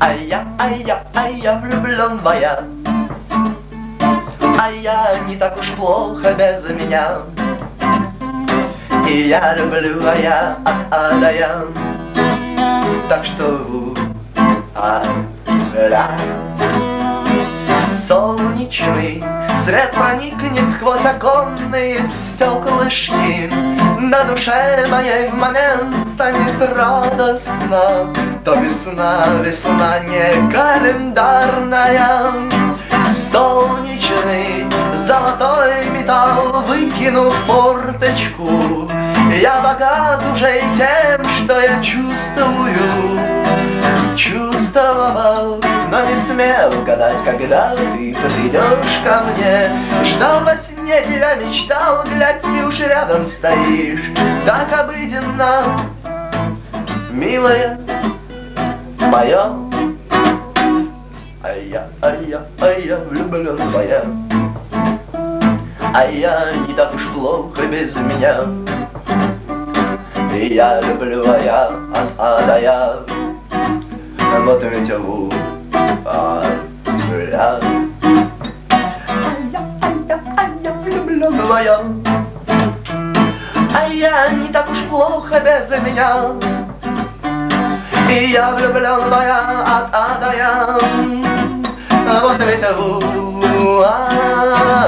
А я, а я, а я влюбленная. А я не так уж плохо без меня. И я люблю, а я, а, а, да я Так что, а, ля Солнечный свет проникнет сквозь оконные стеклышки На душе моей в момент станет радостно То весна, весна не календарная. Солнечный золотой металл Выкину форточку Я богат уже и тем, что я чувствую. Чувствовал, но не смел гадать, когда ты придешь ко мне. Ждал во сне тебя, мечтал, глядь, ты уж рядом стоишь. Так обыденно, милая моя. А я, а я, а я влюбленная. А я не так уж плохо без меня. И я люблю, а я, а, а да я вот ведь у а, я, А я не так уж плохо без меня И я влюбленная от а да я Вот ведь у а, ля.